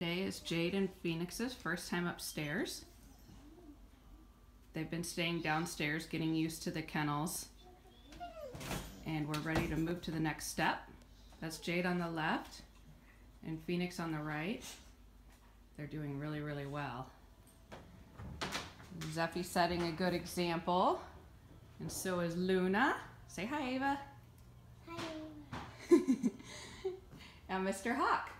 Today is Jade and Phoenix's first time upstairs. They've been staying downstairs getting used to the kennels and we're ready to move to the next step. That's Jade on the left and Phoenix on the right. They're doing really, really well. Zeffy setting a good example and so is Luna. Say hi, Ava. Hi. and Mr. Hawk.